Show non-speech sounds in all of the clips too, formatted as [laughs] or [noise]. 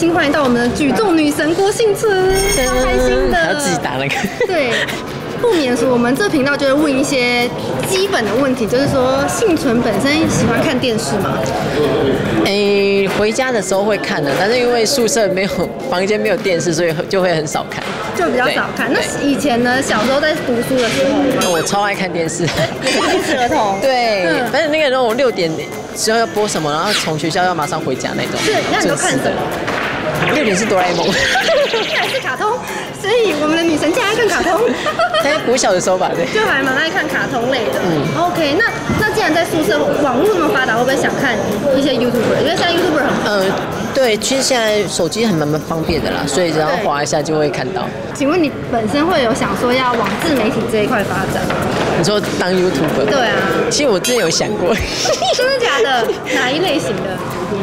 心欢迎到我们的举重女神郭幸存，超开心的。还要自己打那个。对。不免说，我们这频道就会问一些基本的问题，就是说，幸存本身喜欢看电视吗？诶，回家的时候会看的，但是因为宿舍没有房间没有电视，所以就会很少看，就比较少看。那以前呢，小时候在读书的时候，我超爱看电视，电视儿童。对，反正那个时候我六点之后要播什么，然后从学校要马上回家那种。是，那你都看什么？六点是哆啦 A 梦，还是卡通？所以我们的女神竟然爱看卡通。在古小的时候吧，对，就还蛮爱看卡通类的。嗯，OK，那那既然在宿舍网络那么发达，会不会想看一些 YouTuber？因为现在 YouTuber 很嗯，对，其实现在手机很蛮蛮方便的啦，所以只要滑一下就会看到。请问你本身会有想说要往自媒体这一块发展吗？你说当 YouTuber？对啊，其实我之前有想过。真的假的？[laughs] 哪一类型的？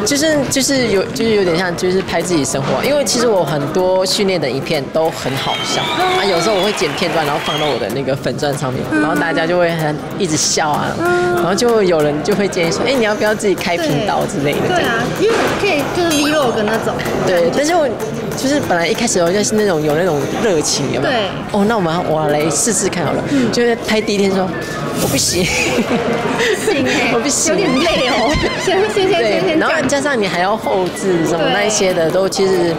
就是就是有就是有点像就是拍自己生活，因为其实我很多训练的影片都很好笑啊，有时候我会剪片段，然后放到我的那个粉钻上面，然后大家就会很一直笑啊，然后就有人就会建议说，哎，你要不要自己开频道之类的？对啊，因为可以就是 vlog 那种。对，但是我就是本来一开始我就是那种有那种热情，有没有？对。哦，那我们我来试试看好了，嗯就是拍第一天说。我不行，不行哎，[laughs] 我不行，有点累哦。[laughs] 先先先先先，然后加上你还要后置什么那一些的，都其实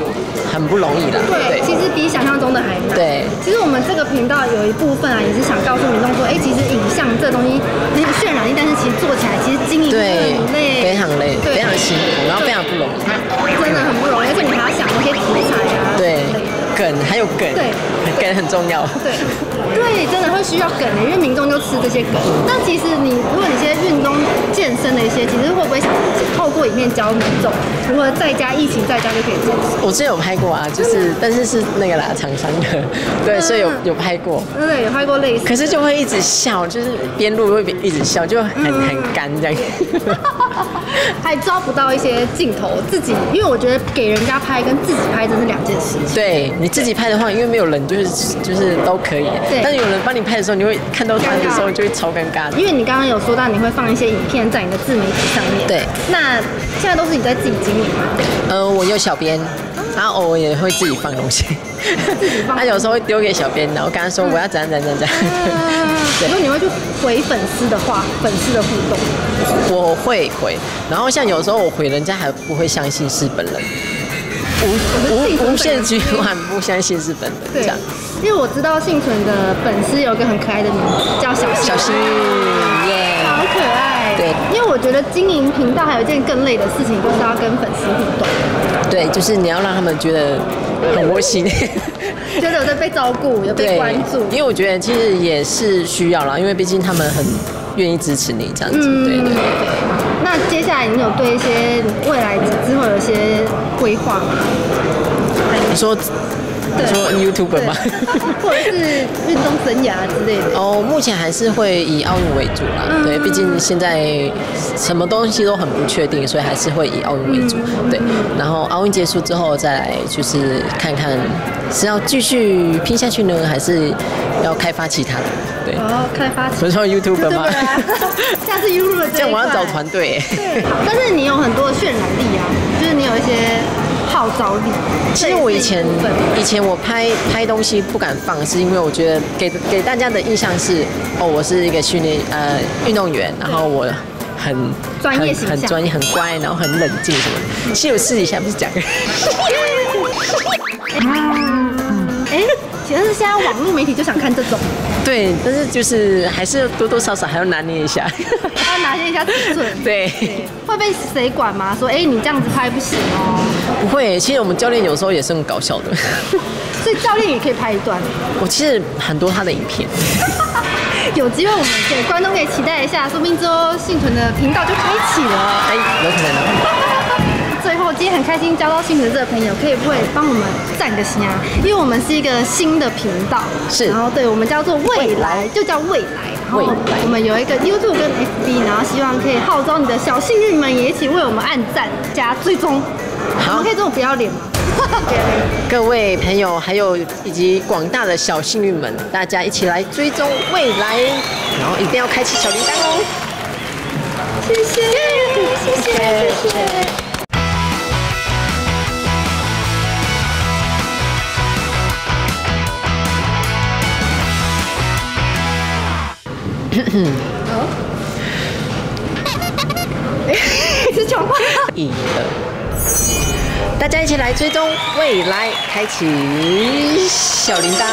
很不容易的。对，其实比想象中的还难。对，其实我们这个频道有一部分啊，也是想告诉民众说，哎，其实影像这东西很有渲染力，但是其实做起来其实经营很累，非常累，梗还有梗，对，梗很重要，对。对，真的会需要梗的，因为民众就吃这些梗。那其实你，如果你现在运动健身的一些，其实会不会想透过影片教民众如何在家疫情在家就可以健身？我之前有拍过啊，就是，但是是那个啦，厂商的，对，所以有有拍过。对，有拍过类似。可是就会一直笑，就是边录会一直笑，就很很干这样。[laughs] [laughs] 还抓不到一些镜头，自己，因为我觉得给人家拍跟自己拍真是两件事情。对，你自己拍的话，因为没有人，就是就是都可以。对。但是有人帮你拍的时候，你会看到他的时候就会超尴尬。因为你刚刚有说到你会放一些影片在你的自媒体上面。对。那现在都是你在自己经营吗？呃，我有小编，然后偶尔也会自己放东西。自己放。他有时候会丢给小编，然后跟他说我要怎样怎样怎样。对。因为你会去回粉丝的话，粉丝的互动。我会回，然后像有时候我回人家还不会相信是本人。无无无限局还不相信是本人，这样。因为我知道幸存的粉丝有个很可爱的名字，叫小小心耶，好可爱。对，因为我觉得经营频道还有一件更累的事情，就是要跟粉丝互动。对，就是你要让他们觉得很窝心，觉得有在被照顾，有被关注。因为我觉得其实也是需要啦，因为毕竟他们很愿意支持你这样子。对对对。那接下来你有对一些未来之后有一些规划吗？你说。说 YouTube 吗？[laughs] 或者是运动生涯之类的？哦，目前还是会以奥运为主啦。对，毕竟现在什么东西都很不确定，所以还是会以奥运为主。对，然后奥运结束之后再来就是看看是要继续拼下去呢，还是要开发其他的？对，哦，开发。不是说 YouTube 吗？[laughs] 下次 YouTube 这样我要找团队。对，但是你有很多的渲染力啊，就是你有一些。号召力。其实我以前以前我拍拍东西不敢放，是因为我觉得给给大家的印象是，哦，我是一个训练呃运动员，然后我很专业很专业很乖，然后很冷静什么的。其实我私底下不是讲。[laughs] 哎，其实是现在网络媒体就想看这种。对，但是就是还是多多少少还要拿捏一下。要拿捏一下尺寸。[laughs] 对。会被谁管吗？说，哎，你这样子拍不行哦。不会，其实我们教练有时候也是很搞笑的。[laughs] 所以教练也可以拍一段。我其实很多他的影片。[laughs] 有机会我们给观众可以期待一下，说不定之后幸存的频道就开启了。哎，有可能。最后，今天很开心交到幸存这个朋友，可以不可以帮我们赞个心啊？因为我们是一个新的频道，是。然后，对我们叫做未来，就叫未来。然后，我们有一个 YouTube 跟 FB，然后希望可以号召你的小幸运们也一起为我们按赞加追踪。好，可以这种不要脸吗？[laughs] 各位朋友，还有以及广大的小幸运们，大家一起来追踪未来，然后一定要开启小铃铛哦。谢谢，谢谢，谢谢。[laughs] 是穷话。[laughs] 一二。大家一起来追踪未来，开启小铃铛。